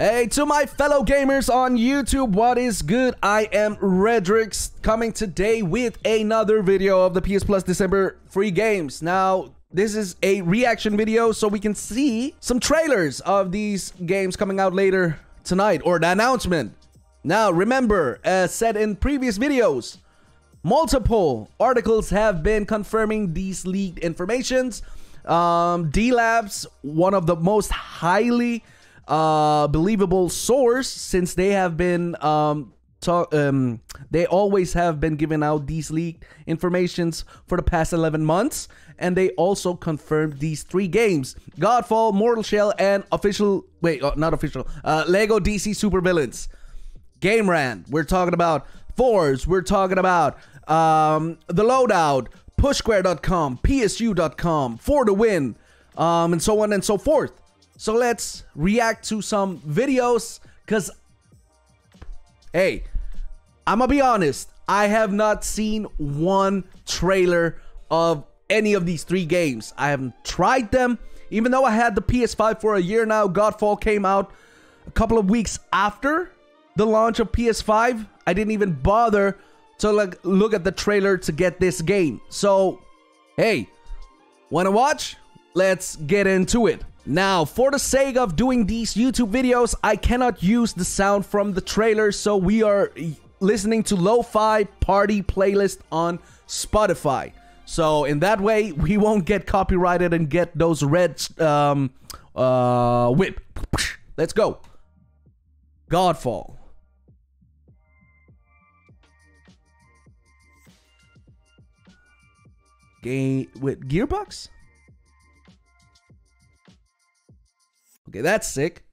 Hey, to my fellow gamers on YouTube, what is good? I am Reddrix coming today with another video of the PS Plus December free games. Now, this is a reaction video so we can see some trailers of these games coming out later tonight or the announcement. Now, remember, as said in previous videos, multiple articles have been confirming these leaked informations. Um, Dealabs, one of the most highly uh, believable source since they have been um, talk, um, they always have been giving out these leaked informations for the past 11 months and they also confirmed these three games godfall mortal shell and official wait uh, not official uh, lego dc supervillains game rant we're talking about Force. we're talking about um, the loadout pushsquare.com psu.com for the win um, and so on and so forth so let's react to some videos because, hey, I'm to be honest. I have not seen one trailer of any of these three games. I haven't tried them. Even though I had the PS5 for a year now, Godfall came out a couple of weeks after the launch of PS5. I didn't even bother to like look at the trailer to get this game. So, hey, want to watch? Let's get into it. Now, for the sake of doing these YouTube videos, I cannot use the sound from the trailer, so we are listening to lo-fi party playlist on Spotify. So in that way, we won't get copyrighted and get those red um, uh, whip. Let's go. Godfall. Game with Gearbox? Okay, that's sick.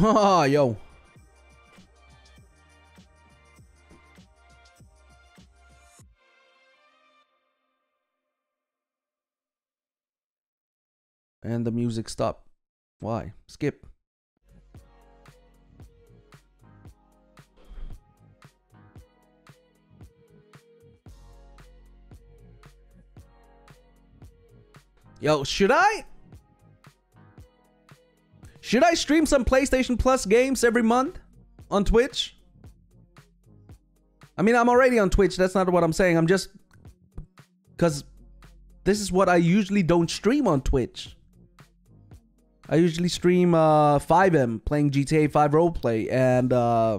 Oh, yo. And the music stopped. Why? Skip. Yo, should I? Should I stream some PlayStation Plus games every month on Twitch? I mean, I'm already on Twitch. That's not what I'm saying. I'm just because this is what I usually don't stream on Twitch. I usually stream uh, FiveM playing GTA 5 roleplay and uh,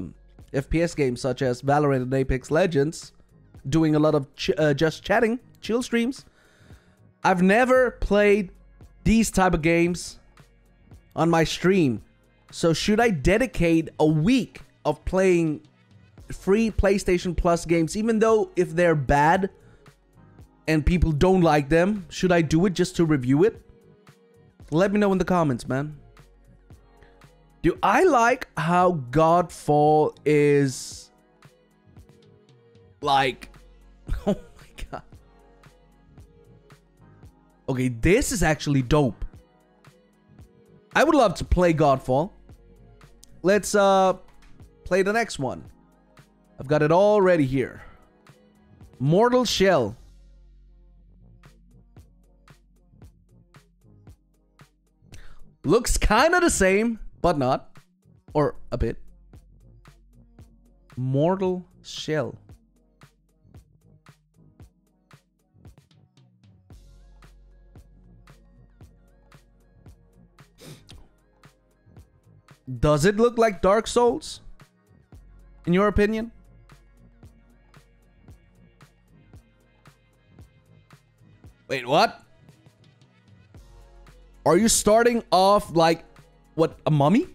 FPS games such as Valorant and Apex Legends, doing a lot of ch uh, just chatting, chill streams. I've never played these type of games on my stream. So should I dedicate a week of playing free PlayStation Plus games, even though if they're bad and people don't like them, should I do it just to review it? Let me know in the comments, man. Do I like how Godfall is like oh Okay, this is actually dope. I would love to play Godfall. Let's uh play the next one. I've got it all ready here. Mortal Shell. Looks kind of the same, but not. Or a bit. Mortal Shell. Does it look like Dark Souls? In your opinion? Wait, what? Are you starting off like what a mummy?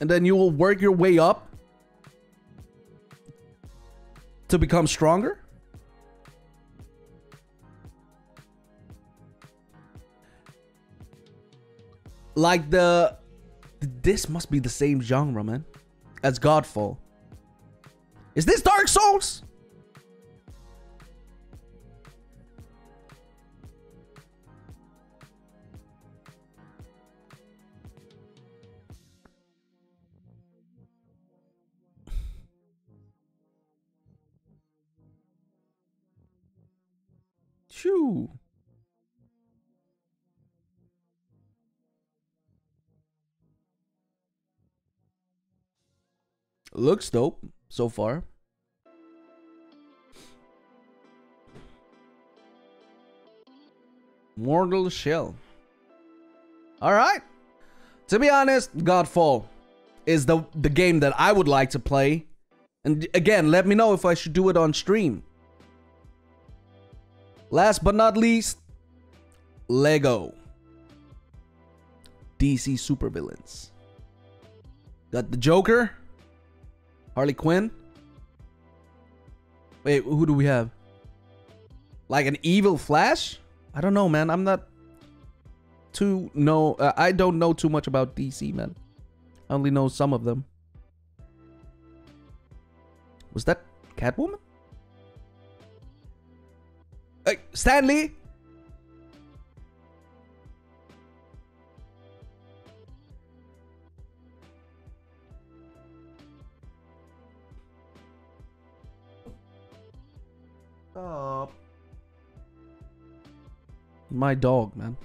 And then you will work your way up to become stronger? Like the this must be the same genre, man, as Godfall. Is this Dark Souls? Shoo. Looks dope so far. Mortal Shell. Alright. To be honest, Godfall is the, the game that I would like to play. And again, let me know if I should do it on stream. Last but not least, Lego. DC supervillains. Got the Joker. Harley Quinn. Wait, who do we have? Like an evil Flash? I don't know, man. I'm not too know. Uh, I don't know too much about DC, man. I only know some of them. Was that Catwoman? Hey, Stanley. Stop. My dog, man.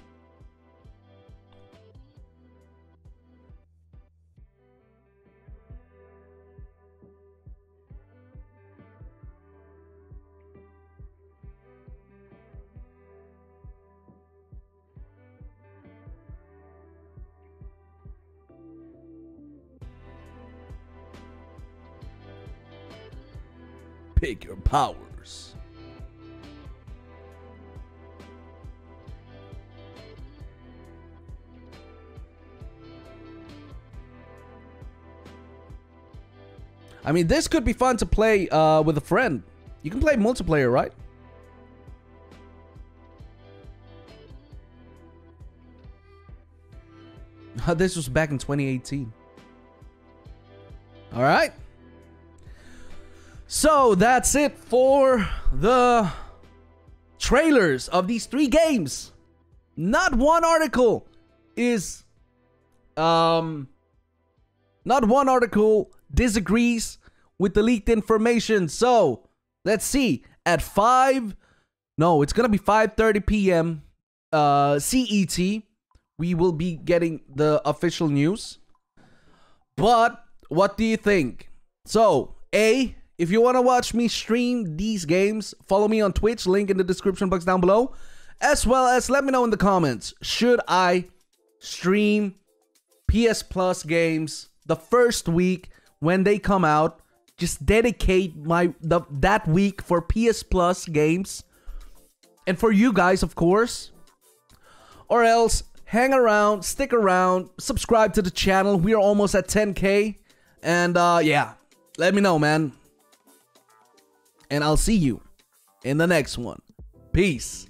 Pick your powers. I mean, this could be fun to play uh, with a friend. You can play multiplayer, right? this was back in 2018. All right. So that's it for the trailers of these three games. Not one article is um not one article disagrees with the leaked information. So, let's see. At 5 No, it's going to be 5:30 p.m. uh CET. We will be getting the official news. But what do you think? So, A, if you want to watch me stream these games, follow me on Twitch, link in the description box down below. As well as let me know in the comments, should I stream PS Plus games the first week when they come out? Just dedicate my the, that week for PS Plus games. And for you guys, of course. Or else hang around, stick around, subscribe to the channel. We are almost at 10k. And uh yeah, let me know, man and I'll see you in the next one. Peace.